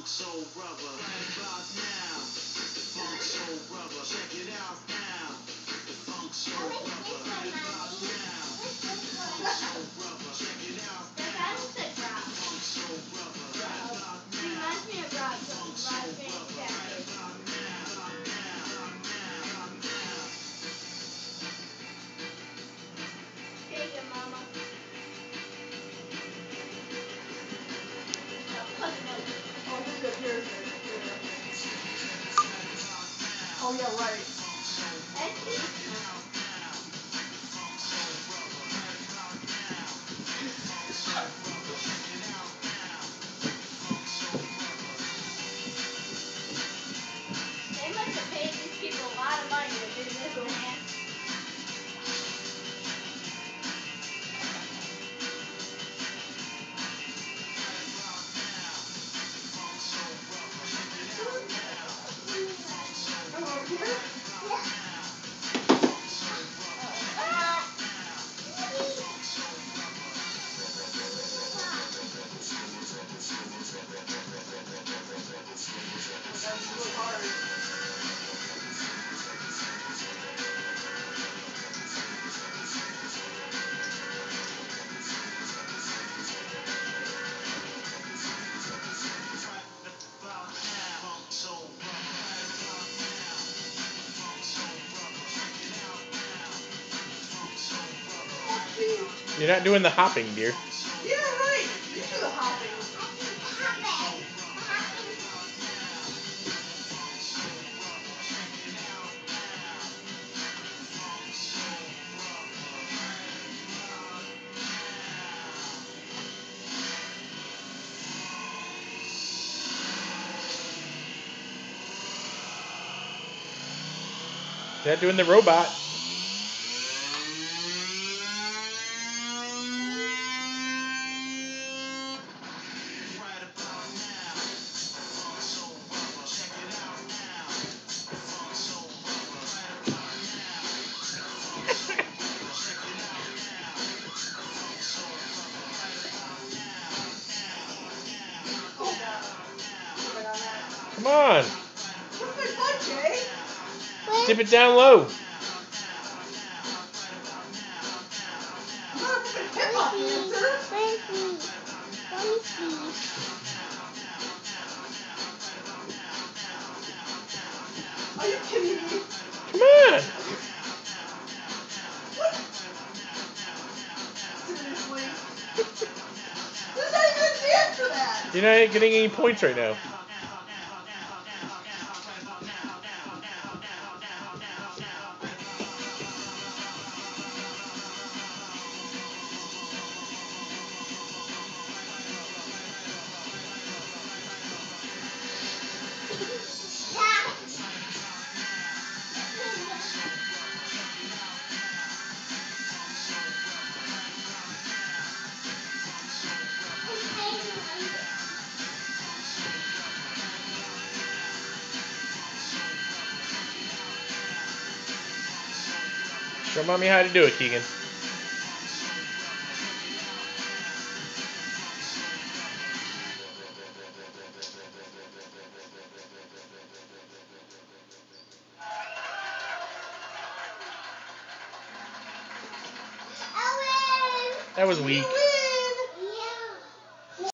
Funk soul rubber. Right about now. Funk soul rubber. Check it out Oh, yeah, right. You're not doing the hopping, dear. Yeah, right. You do the hopping. You're not doing the robot. Come on. What's my fun, Jay? Dip it down low. I'm not a hip hop dancer. Are you kidding me? Come on. Seriously? There's not even a chance for that. You're not getting any points right now. Show mommy how to do it, Keegan. That was weak.